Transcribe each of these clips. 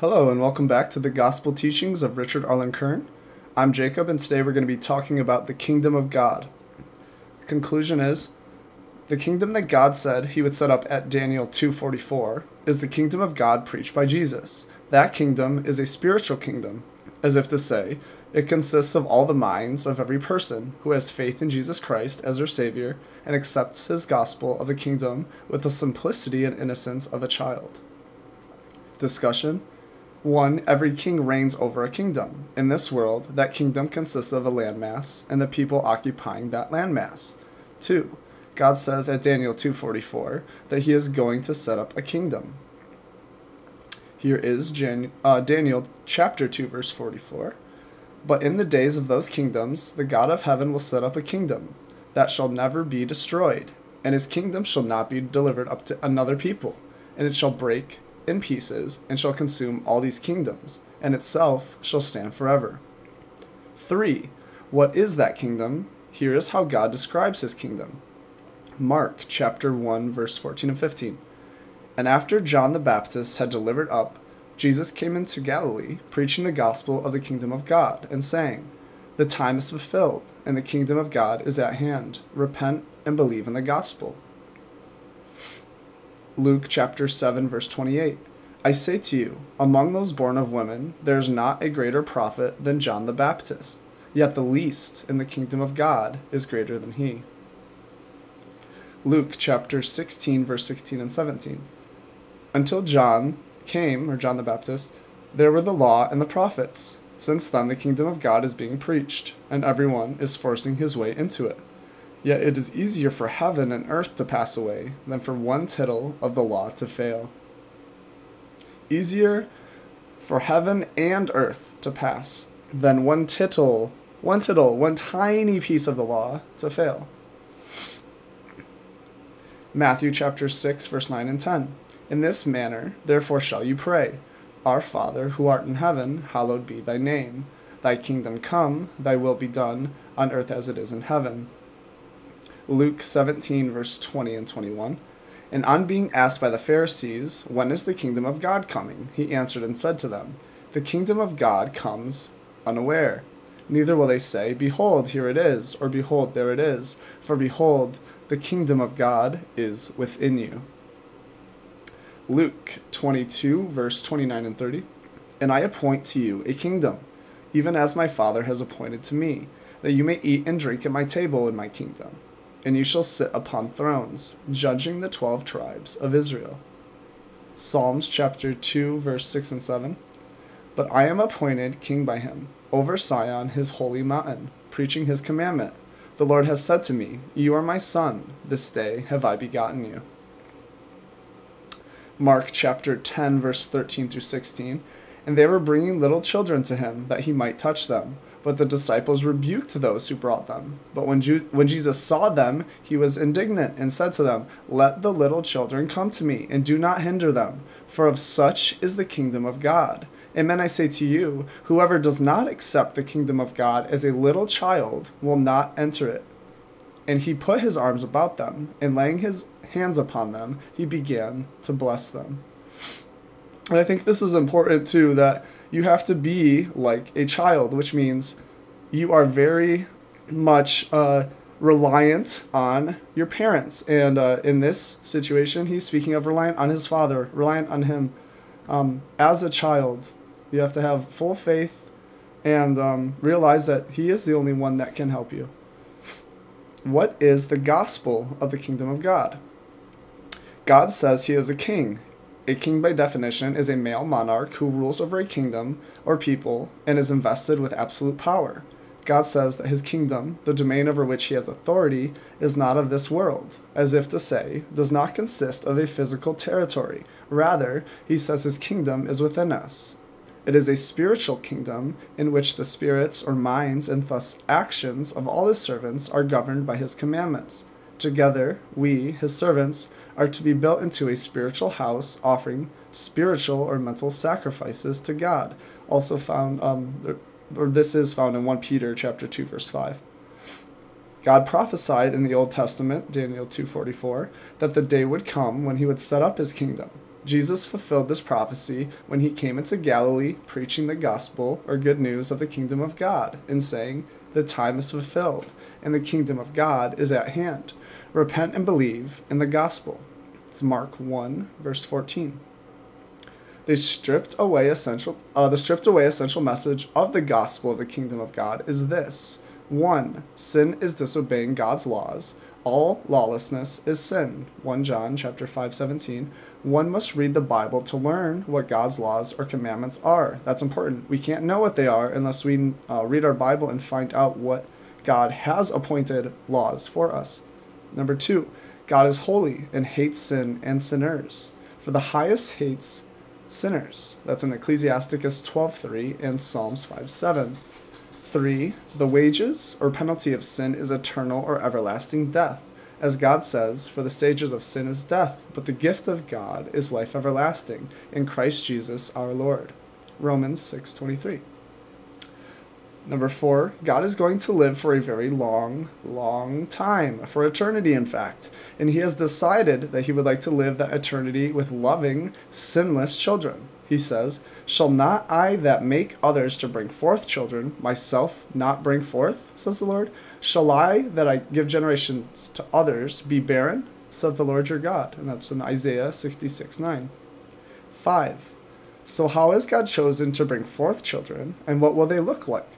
Hello, and welcome back to the Gospel Teachings of Richard Arlen Kern. I'm Jacob, and today we're going to be talking about the kingdom of God. The conclusion is the kingdom that God said he would set up at Daniel 2:44 is the kingdom of God preached by Jesus. That kingdom is a spiritual kingdom, as if to say, it consists of all the minds of every person who has faith in Jesus Christ as their Savior and accepts his gospel of the kingdom with the simplicity and innocence of a child. Discussion 1. Every king reigns over a kingdom. In this world, that kingdom consists of a landmass and the people occupying that landmass. 2. God says at Daniel 2:44 that he is going to set up a kingdom. Here is Jan- uh, Daniel chapter 2 verse 44. But in the days of those kingdoms, the God of heaven will set up a kingdom that shall never be destroyed, and his kingdom shall not be delivered up to another people, and it shall break in pieces, and shall consume all these kingdoms, and itself shall stand forever. 3. What is that kingdom? Here is how God describes his kingdom. Mark chapter 1 verse 14 and 15. And after John the Baptist had delivered up, Jesus came into Galilee, preaching the gospel of the kingdom of God, and saying, The time is fulfilled, and the kingdom of God is at hand. Repent and believe in the gospel. Luke chapter 7 verse 28. I say to you, among those born of women, there is not a greater prophet than John the Baptist, yet the least in the kingdom of God is greater than he. Luke chapter 16 verse 16 and 17. Until John came, or John the Baptist, there were the law and the prophets. Since then the kingdom of God is being preached, and everyone is forcing his way into it. Yet it is easier for heaven and earth to pass away than for one tittle of the law to fail. Easier for heaven and earth to pass than one tittle, one tittle, one tiny piece of the law to fail. Matthew chapter 6 verse 9 and 10. In this manner, therefore shall you pray, Our Father who art in heaven, hallowed be thy name. Thy kingdom come, thy will be done on earth as it is in heaven. Luke 17, verse 20 and 21. And on being asked by the Pharisees, When is the kingdom of God coming? He answered and said to them, The kingdom of God comes unaware. Neither will they say, Behold, here it is, or Behold, there it is. For behold, the kingdom of God is within you. Luke 22, verse 29 and 30. And I appoint to you a kingdom, even as my Father has appointed to me, that you may eat and drink at my table in my kingdom and you shall sit upon thrones, judging the twelve tribes of Israel. Psalms chapter 2, verse 6 and 7. But I am appointed king by him, over Sion, his holy mountain, preaching his commandment. The Lord has said to me, You are my son, this day have I begotten you. Mark chapter 10, verse 13 through 16. And they were bringing little children to him, that he might touch them. But the disciples rebuked those who brought them. But when, when Jesus saw them, he was indignant and said to them, Let the little children come to me, and do not hinder them, for of such is the kingdom of God. And amen, I say to you, whoever does not accept the kingdom of God as a little child will not enter it. And he put his arms about them, and laying his hands upon them, he began to bless them. And I think this is important too that you have to be like a child, which means you are very much uh, reliant on your parents. And uh, in this situation, he's speaking of reliant on his father, reliant on him. Um, as a child, you have to have full faith and um, realize that he is the only one that can help you. What is the gospel of the kingdom of God? God says he is a king. A king, by definition, is a male monarch who rules over a kingdom or people and is invested with absolute power. God says that his kingdom, the domain over which he has authority, is not of this world, as if to say, does not consist of a physical territory. Rather, he says his kingdom is within us. It is a spiritual kingdom in which the spirits or minds and thus actions of all his servants are governed by his commandments. Together, we, his servants, are to be built into a spiritual house, offering spiritual or mental sacrifices to God. Also found, um, or this is found in 1 Peter chapter 2, verse 5. God prophesied in the Old Testament, Daniel 2:44, that the day would come when he would set up his kingdom. Jesus fulfilled this prophecy when he came into Galilee preaching the gospel or good news of the kingdom of God and saying, The time is fulfilled and the kingdom of God is at hand. Repent and believe in the gospel. It's Mark 1, verse 14. They stripped away essential uh, the stripped away essential message of the gospel of the kingdom of God is this. One, sin is disobeying God's laws. All lawlessness is sin. 1 John chapter 5, 17 one must read the Bible to learn what God's laws or commandments are. That's important. We can't know what they are unless we uh, read our Bible and find out what God has appointed laws for us. Number two, God is holy and hates sin and sinners. For the highest hates sinners. That's in Ecclesiasticus 12:3 and Psalms 5:7. 3. The wages or penalty of sin is eternal or everlasting death. As God says, For the stages of sin is death, but the gift of God is life everlasting in Christ Jesus our Lord. Romans 6:23. Number 4, God is going to live for a very long, long time, for eternity in fact, and he has decided that he would like to live that eternity with loving, sinless children. He says, Shall not I that make others to bring forth children, myself not bring forth, says the Lord? Shall I, that I give generations to others, be barren? saith the Lord your God. And that's in Isaiah 66 9. 5. So, how is God chosen to bring forth children, and what will they look like?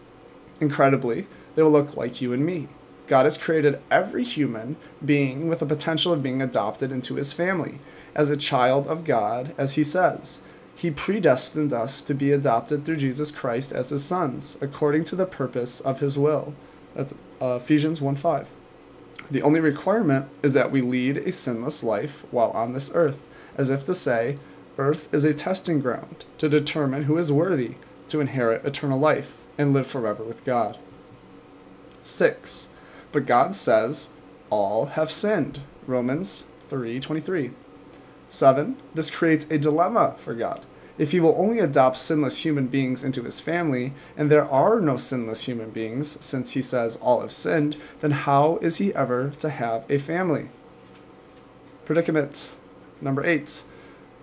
Incredibly, they will look like you and me. God has created every human being with the potential of being adopted into his family as a child of God, as he says. He predestined us to be adopted through Jesus Christ as his sons, according to the purpose of his will. That's uh, Ephesians 1 5. The only requirement is that we lead a sinless life while on this earth, as if to say, Earth is a testing ground to determine who is worthy to inherit eternal life and live forever with God. 6. But God says, all have sinned. Romans 3:23. 7. This creates a dilemma for God if he will only adopt sinless human beings into his family, and there are no sinless human beings, since he says all have sinned, then how is he ever to have a family? Predicament number eight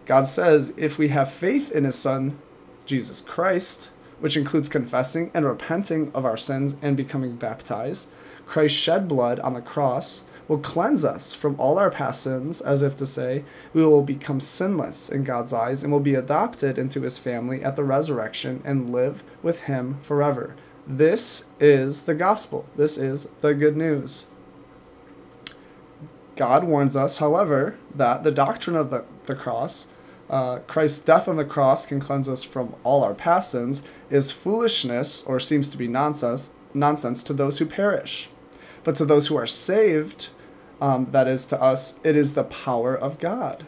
God says if we have faith in his Son, Jesus Christ, which includes confessing and repenting of our sins and becoming baptized, Christ shed blood on the cross will cleanse us from all our past sins, as if to say, we will become sinless in God's eyes and will be adopted into his family at the resurrection and live with him forever. This is the gospel. This is the good news. God warns us, however, that the doctrine of the, the cross, uh, Christ's death on the cross can cleanse us from all our past sins, is foolishness or seems to be nonsense, nonsense to those who perish. But to those who are saved, um, that is to us, it is the power of God.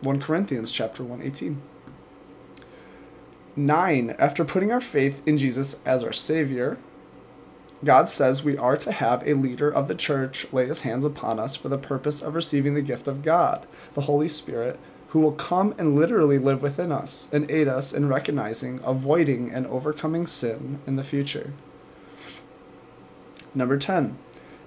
1 Corinthians chapter 118. 9. After putting our faith in Jesus as our Savior, God says we are to have a leader of the church lay his hands upon us for the purpose of receiving the gift of God, the Holy Spirit, who will come and literally live within us and aid us in recognizing, avoiding, and overcoming sin in the future. Number 10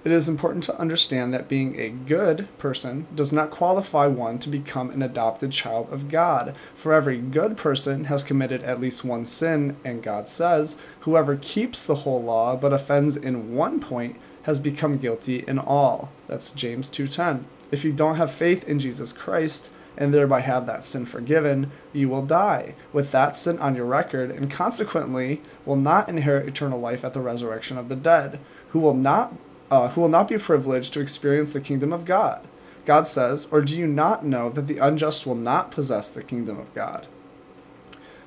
it is important to understand that being a good person does not qualify one to become an adopted child of God. For every good person has committed at least one sin, and God says, Whoever keeps the whole law but offends in one point has become guilty in all. That's James 2:10. If you don't have faith in Jesus Christ, and thereby have that sin forgiven, you will die with that sin on your record, and consequently will not inherit eternal life at the resurrection of the dead, who will not uh, who will not be privileged to experience the kingdom of God. God says, Or do you not know that the unjust will not possess the kingdom of God?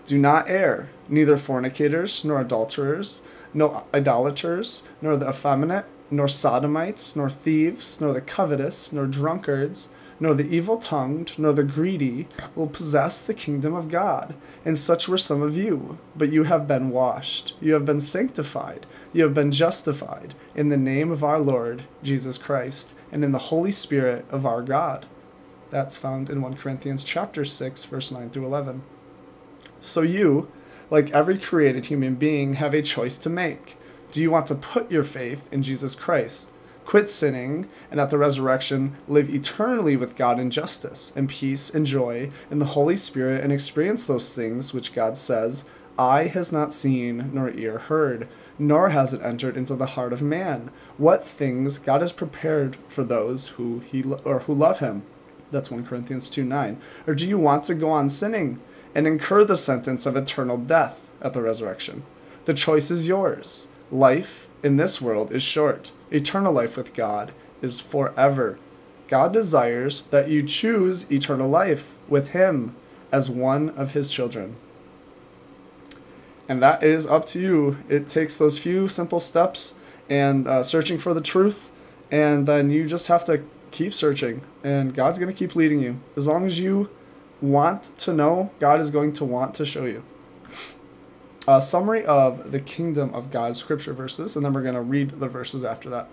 Do not err, neither fornicators, nor adulterers, nor idolaters, nor the effeminate, nor sodomites, nor thieves, nor the covetous, nor drunkards, nor the evil tongued, nor the greedy will possess the kingdom of God. And such were some of you. But you have been washed, you have been sanctified, you have been justified in the name of our Lord Jesus Christ and in the Holy Spirit of our God. That's found in 1 Corinthians chapter 6 verse 9 through 11. So you, like every created human being, have a choice to make. Do you want to put your faith in Jesus Christ? Quit sinning, and at the resurrection live eternally with God in justice and peace and joy in the Holy Spirit and experience those things which God says, Eye has not seen, nor ear heard, nor has it entered into the heart of man. What things God has prepared for those who he or who love him. That's 1 Corinthians 2 9. Or do you want to go on sinning and incur the sentence of eternal death at the resurrection? The choice is yours. Life in this world is short. Eternal life with God is forever. God desires that you choose eternal life with Him as one of His children. And that is up to you. It takes those few simple steps and uh, searching for the truth, and then you just have to keep searching, and God's going to keep leading you. As long as you want to know, God is going to want to show you. A summary of the kingdom of God scripture verses, and then we're going to read the verses after that.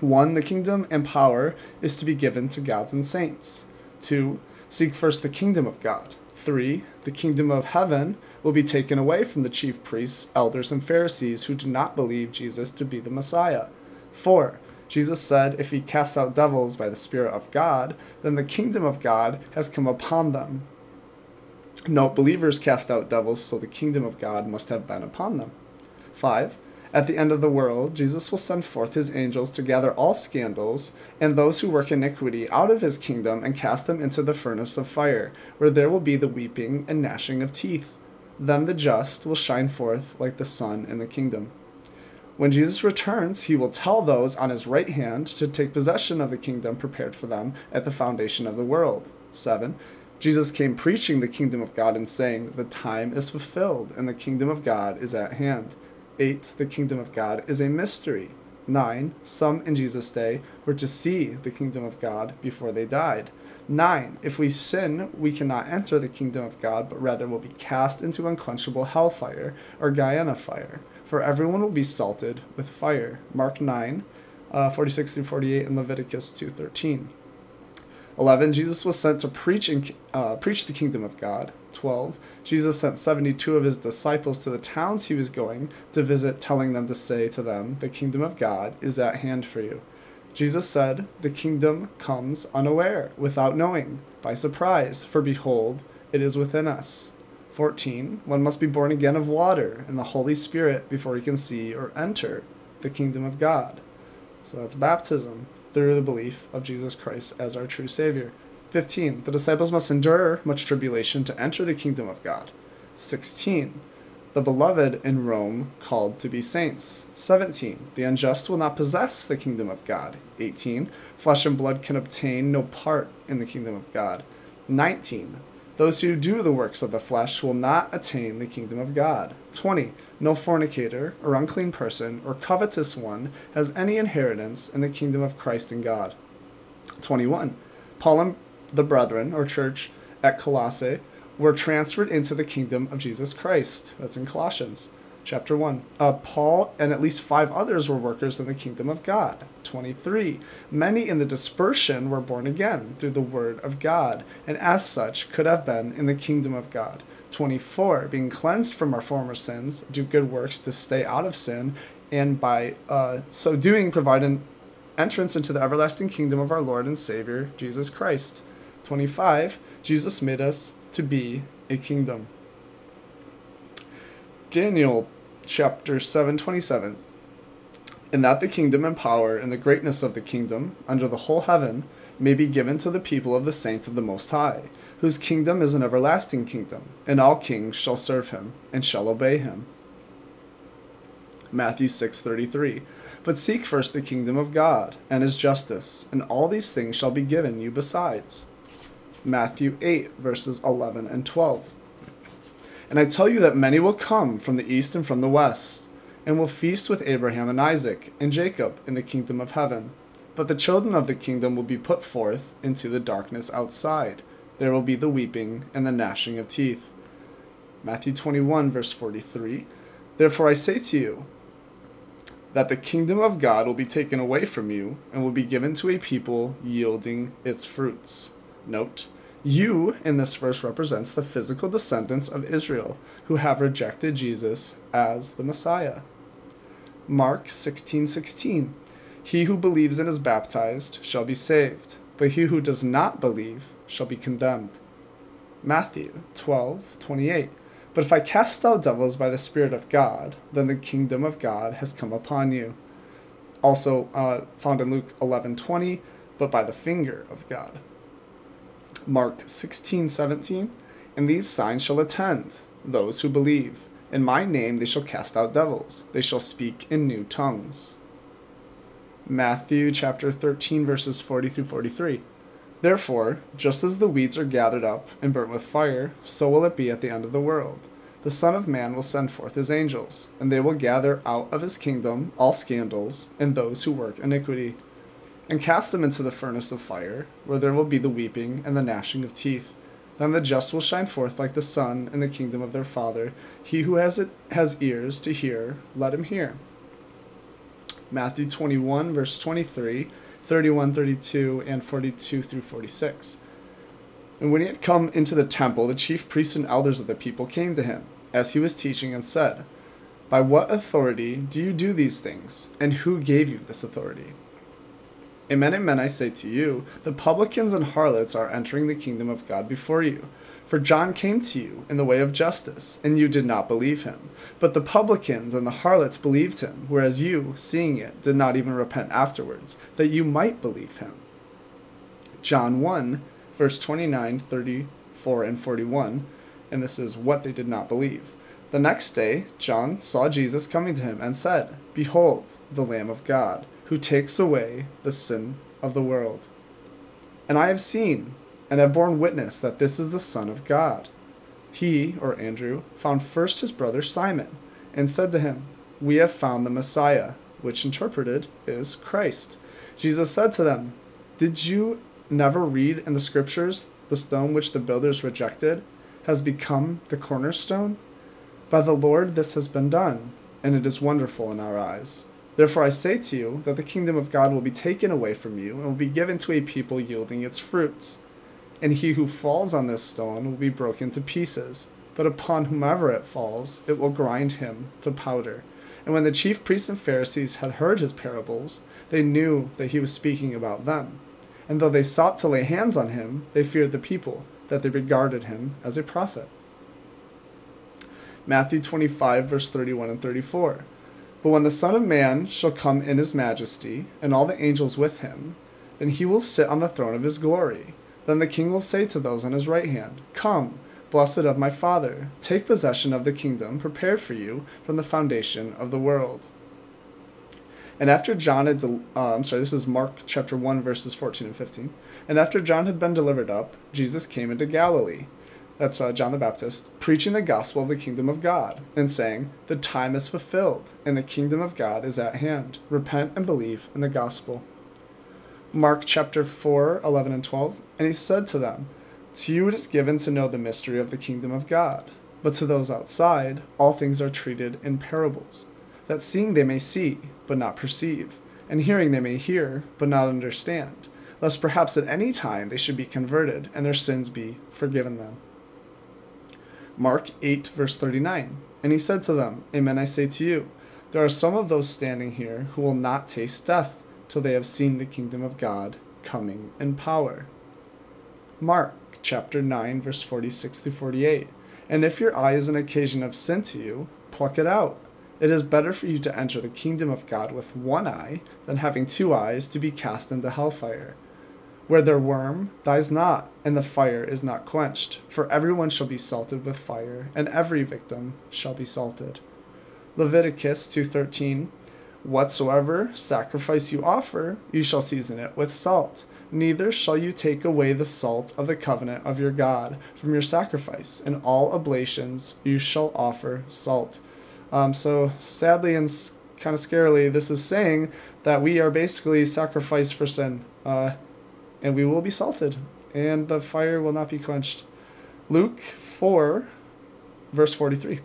One, the kingdom and power is to be given to gods and saints. Two, seek first the kingdom of God. Three, the kingdom of heaven will be taken away from the chief priests, elders, and Pharisees who do not believe Jesus to be the Messiah. 4. Jesus said, If he casts out devils by the Spirit of God, then the kingdom of God has come upon them. No, believers cast out devils, so the kingdom of God must have been upon them. 5. At the end of the world, Jesus will send forth his angels to gather all scandals and those who work iniquity out of his kingdom and cast them into the furnace of fire, where there will be the weeping and gnashing of teeth. Then the just will shine forth like the sun in the kingdom. When Jesus returns, he will tell those on his right hand to take possession of the kingdom prepared for them at the foundation of the world. 7. Jesus came preaching the kingdom of God and saying, The time is fulfilled, and the kingdom of God is at hand. 8. The kingdom of God is a mystery. 9. Some in Jesus' day were to see the kingdom of God before they died. 9. If we sin, we cannot enter the kingdom of God, but rather will be cast into unquenchable hellfire or Gehenna fire. For everyone will be salted with fire. Mark 9, uh, 46 through 48, and Leviticus 2.13. 11. Jesus was sent to preach, in, uh, preach the kingdom of God. 12. Jesus sent 72 of his disciples to the towns he was going to visit, telling them to say to them, The kingdom of God is at hand for you. Jesus said, The kingdom comes unaware, without knowing, by surprise, for behold, it is within us. 14. One must be born again of water and the Holy Spirit before he can see or enter the kingdom of God. So that's baptism through the belief of Jesus Christ as our true Savior. 15. The disciples must endure much tribulation to enter the kingdom of God. 16 the beloved in Rome called to be saints. 17. The unjust will not possess the kingdom of God. 18. Flesh and blood can obtain no part in the kingdom of God. 19. Those who do the works of the flesh will not attain the kingdom of God. 20. No fornicator, or unclean person, or covetous one has any inheritance in the kingdom of Christ and God. 21. Paul and the brethren, or church, at Colossae were transferred into the kingdom of Jesus Christ. That's in Colossians chapter 1. Uh, Paul and at least five others were workers in the kingdom of God. 23. Many in the dispersion were born again through the word of God, and as such could have been in the kingdom of God. 24. Being cleansed from our former sins, do good works to stay out of sin, and by uh, so doing provide an entrance into the everlasting kingdom of our Lord and Savior, Jesus Christ. 25. Jesus made us to be a kingdom. Daniel chapter 7:27 And that the kingdom and power and the greatness of the kingdom under the whole heaven may be given to the people of the saints of the most high whose kingdom is an everlasting kingdom and all kings shall serve him and shall obey him. Matthew 6:33 But seek first the kingdom of God and his justice and all these things shall be given you besides. Matthew 8, verses 11 and 12. And I tell you that many will come from the east and from the west, and will feast with Abraham and Isaac and Jacob in the kingdom of heaven. But the children of the kingdom will be put forth into the darkness outside. There will be the weeping and the gnashing of teeth. Matthew 21, verse 43. Therefore I say to you, that the kingdom of God will be taken away from you and will be given to a people yielding its fruits. Note, you in this verse represents the physical descendants of Israel who have rejected Jesus as the Messiah. Mark 16:16. He who believes and is baptized shall be saved, but he who does not believe shall be condemned. Matthew 12, 28. But if I cast out devils by the Spirit of God, then the kingdom of God has come upon you. Also uh, found in Luke 11, 20, but by the finger of God. Mark 16, 17. And these signs shall attend those who believe. In my name they shall cast out devils, they shall speak in new tongues. Matthew chapter 13, verses 40 through 43. Therefore, just as the weeds are gathered up and burnt with fire, so will it be at the end of the world. The Son of Man will send forth his angels, and they will gather out of his kingdom all scandals and those who work iniquity, and cast them into the furnace of fire, where there will be the weeping and the gnashing of teeth. Then the just will shine forth like the sun in the kingdom of their Father. He who has it has ears to hear, let him hear. Matthew 21, verse 23, 31, 32, and 42 through 46. And when he had come into the temple, the chief priests and elders of the people came to him, as he was teaching, and said, By what authority do you do these things? And who gave you this authority? Amen, amen, I say to you, the publicans and harlots are entering the kingdom of God before you. For John came to you in the way of justice, and you did not believe him. But the publicans and the harlots believed him, whereas you, seeing it, did not even repent afterwards, that you might believe him. John 1, verse 29, 34, and 41, and this is what they did not believe. The next day, John saw Jesus coming to him and said, Behold, the Lamb of God who takes away the sin of the world. And I have seen and have borne witness that this is the Son of God. He, or Andrew, found first his brother Simon, and said to him, We have found the Messiah, which interpreted is Christ. Jesus said to them, Did you never read in the Scriptures, the stone which the builders rejected has become the cornerstone? By the Lord this has been done, and it is wonderful in our eyes. Therefore I say to you that the kingdom of God will be taken away from you and will be given to a people yielding its fruits. And he who falls on this stone will be broken to pieces, but upon whomever it falls, it will grind him to powder. And when the chief priests and Pharisees had heard his parables, they knew that he was speaking about them. And though they sought to lay hands on him, they feared the people, that they regarded him as a prophet. Matthew 25, verse 31 and 34. But when the Son of Man shall come in his majesty, and all the angels with him, then he will sit on the throne of his glory. Then the king will say to those on his right hand, Come, blessed of my Father, take possession of the kingdom prepared for you from the foundation of the world. And after John had, uh, I'm sorry, this is Mark chapter 1, verses 14 and 15. And after John had been delivered up, Jesus came into Galilee that's uh, John the Baptist, preaching the gospel of the kingdom of God, and saying, The time is fulfilled, and the kingdom of God is at hand. Repent and believe in the gospel. Mark chapter 4, 11 and 12. And he said to them, To you it is given to know the mystery of the kingdom of God, but to those outside, all things are treated in parables, that seeing they may see, but not perceive, and hearing they may hear, but not understand, lest perhaps at any time they should be converted, and their sins be forgiven them. Mark 8, verse 39. And he said to them, Amen, I say to you, there are some of those standing here who will not taste death till they have seen the kingdom of God coming in power. Mark chapter 9, verse 46 through 48. And if your eye is an occasion of sin to you, pluck it out. It is better for you to enter the kingdom of God with one eye than having two eyes to be cast into hellfire where their worm dies not, and the fire is not quenched. For everyone shall be salted with fire, and every victim shall be salted. Leviticus 2:13 Whatsoever sacrifice you offer, you shall season it with salt. Neither shall you take away the salt of the covenant of your God from your sacrifice. In all oblations you shall offer salt. Um, so sadly and kind of scarily, this is saying that we are basically sacrificed for sin. Uh, and we will be salted, and the fire will not be quenched. Luke 4, verse 43.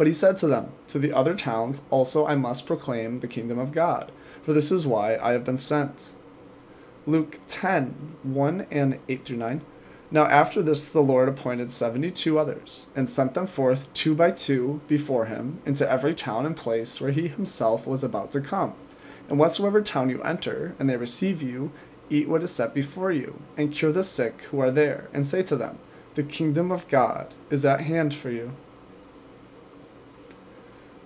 But he said to them, To the other towns also I must proclaim the kingdom of God, for this is why I have been sent. Luke 10, 1 and 8 through 9. Now after this the Lord appointed seventy two others, and sent them forth two by two before him into every town and place where he himself was about to come And whatsoever town you enter, and they receive you, eat what is set before you, and cure the sick who are there, and say to them, The kingdom of God is at hand for you.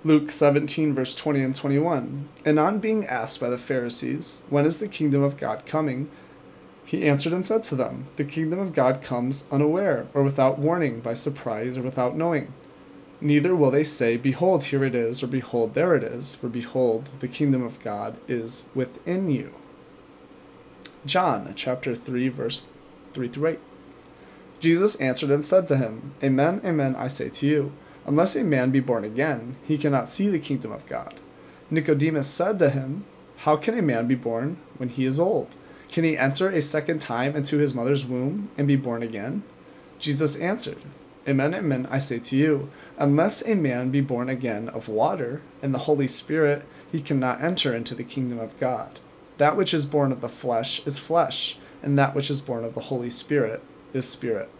Luke 17, verse 20 and 21. And on being asked by the Pharisees, When is the kingdom of God coming? He answered and said to them, The kingdom of God comes unaware, or without warning, by surprise, or without knowing. Neither will they say, Behold, here it is, or Behold, there it is, for behold, the kingdom of God is within you. John chapter 3, verse 3 through 8. Jesus answered and said to him, Amen, amen, I say to you, unless a man be born again, he cannot see the kingdom of God. Nicodemus said to him, How can a man be born when he is old? Can he enter a second time into his mother's womb and be born again? Jesus answered, Amen, amen, I say to you, unless a man be born again of water and the Holy Spirit, he cannot enter into the kingdom of God. That which is born of the flesh is flesh, and that which is born of the Holy Spirit is spirit.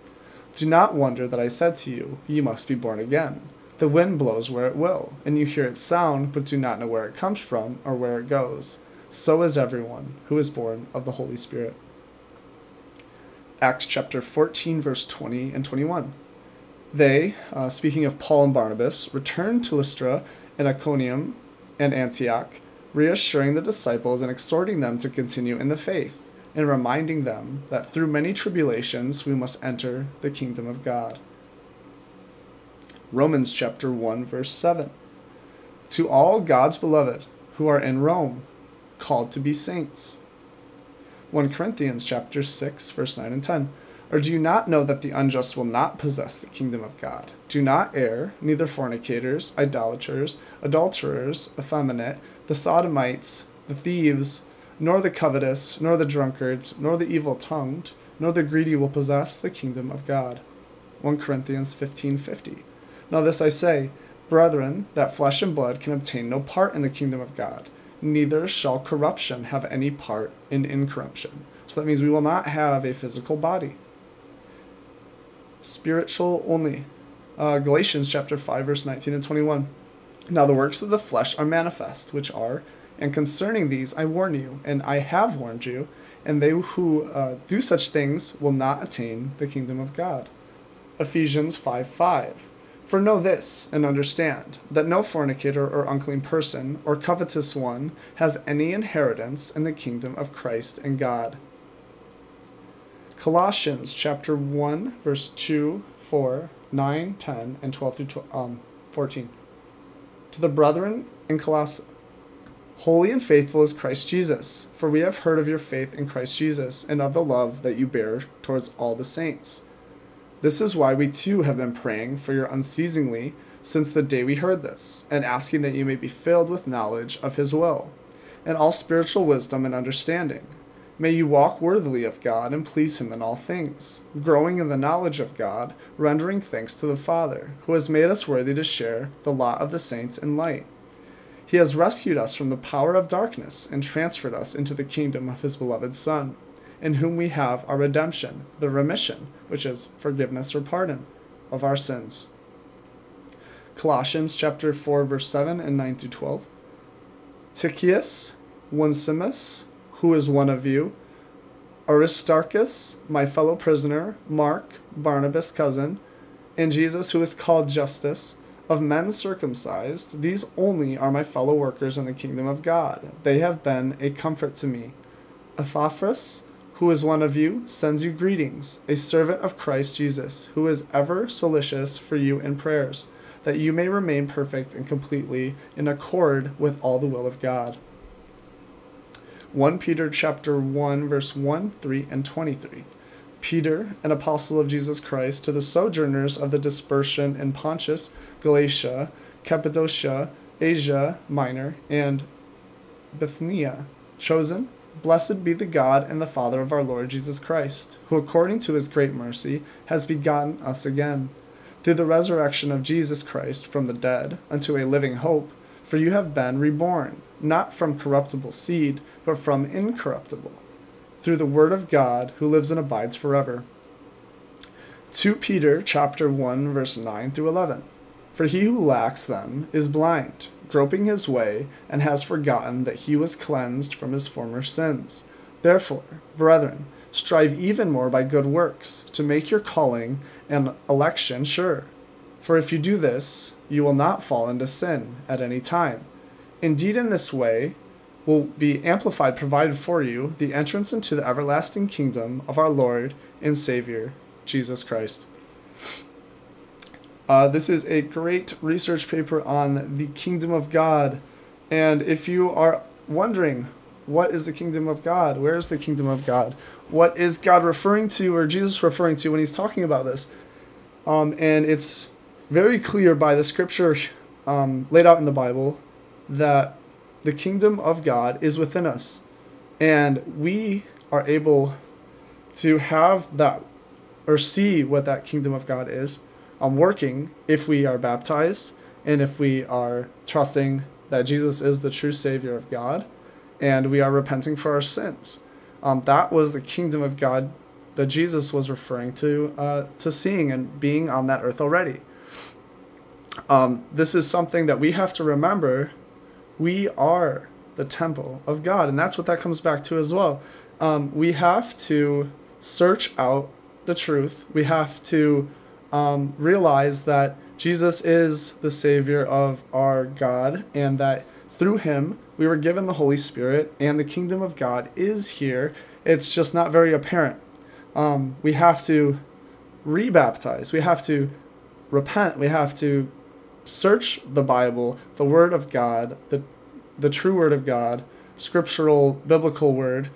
Do not wonder that I said to you, You must be born again. The wind blows where it will, and you hear its sound, but do not know where it comes from or where it goes. So is everyone who is born of the Holy Spirit. Acts chapter 14, verse 20 and 21. They, uh, speaking of Paul and Barnabas, returned to Lystra and Iconium and Antioch, reassuring the disciples and exhorting them to continue in the faith, and reminding them that through many tribulations we must enter the kingdom of God. Romans chapter 1 verse 7. To all God's beloved who are in Rome, called to be saints. 1 Corinthians chapter 6 verse 9 and 10. Or do you not know that the unjust will not possess the kingdom of God? Do not err, neither fornicators, idolaters, adulterers, effeminate, the sodomites, the thieves, nor the covetous, nor the drunkards, nor the evil tongued, nor the greedy will possess the kingdom of God. 1 Corinthians 15:50. Now this I say, brethren, that flesh and blood can obtain no part in the kingdom of God, neither shall corruption have any part in incorruption. So that means we will not have a physical body spiritual only. Uh, Galatians chapter 5, verse 19 and 21. Now the works of the flesh are manifest, which are, and concerning these I warn you, and I have warned you, and they who uh, do such things will not attain the kingdom of God. Ephesians 5 5. For know this, and understand, that no fornicator or unclean person, or covetous one, has any inheritance in the kingdom of Christ and God. Colossians chapter 1, verse 2, 4, 9, 10, and 12 through 12, um, 14. To the brethren in Colossae, holy and faithful is Christ Jesus, for we have heard of your faith in Christ Jesus, and of the love that you bear towards all the saints. This is why we too have been praying for you unceasingly since the day we heard this, and asking that you may be filled with knowledge of his will, and all spiritual wisdom and understanding May you walk worthily of God and please Him in all things, growing in the knowledge of God, rendering thanks to the Father, who has made us worthy to share the lot of the saints in light. He has rescued us from the power of darkness and transferred us into the kingdom of His beloved Son, in whom we have our redemption, the remission, which is forgiveness or pardon of our sins. Colossians chapter 4 verse 7 and 9 through 12. Tychicus, Onesimus, who is one of you, Aristarchus, my fellow prisoner, Mark, Barnabas' cousin, and Jesus, who is called Justus, of men circumcised, these only are my fellow workers in the kingdom of God. They have been a comfort to me. Epaphras, who is one of you, sends you greetings, a servant of Christ Jesus, who is ever solicitous for you in prayers, that you may remain perfect and completely in accord with all the will of God. 1 Peter chapter 1 verse 1, 3 and 23. Peter, an apostle of Jesus Christ, to the sojourners of the dispersion in Pontus, Galatia, Cappadocia, Asia Minor, and Bithynia, chosen, blessed be the God and the Father of our Lord Jesus Christ, who according to his great mercy has begotten us again, through the resurrection of Jesus Christ from the dead, unto a living hope, for you have been reborn, not from corruptible seed, but from incorruptible, through the word of God who lives and abides forever. 2 Peter chapter 1 verse 9 through 11. For he who lacks them is blind, groping his way, and has forgotten that he was cleansed from his former sins. Therefore, brethren, strive even more by good works to make your calling and election sure. For if you do this, you will not fall into sin at any time. Indeed, in this way will be amplified, provided for you the entrance into the everlasting kingdom of our Lord and Savior, Jesus Christ. Uh, this is a great research paper on the kingdom of God. And if you are wondering, what is the kingdom of God? Where is the kingdom of God? What is God referring to or Jesus referring to when he's talking about this? Um, and it's very clear by the scripture um, laid out in the Bible that the kingdom of God is within us. And we are able to have that or see what that kingdom of God is um, working if we are baptized and if we are trusting that Jesus is the true Savior of God and we are repenting for our sins. Um, that was the kingdom of God that Jesus was referring to uh, to seeing and being on that earth already. Um, this is something that we have to remember. We are the temple of God, and that's what that comes back to as well. Um, we have to search out the truth. We have to um, realize that Jesus is the Savior of our God, and that through Him we were given the Holy Spirit, and the kingdom of God is here. It's just not very apparent. Um, we have to rebaptize. We have to repent. We have to search the Bible, the Word of God, the the true Word of God, scriptural, biblical Word,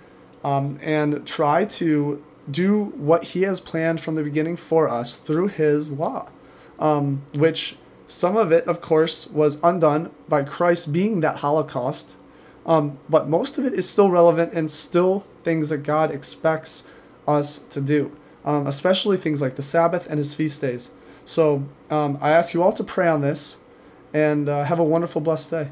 um, and try to do what he has planned from the beginning for us through his law, um, which some of it, of course, was undone by Christ being that Holocaust, um, but most of it is still relevant and still things that God expects us to do, um, especially things like the Sabbath and his feast days. So um, I ask you all to pray on this and uh, have a wonderful, blessed day.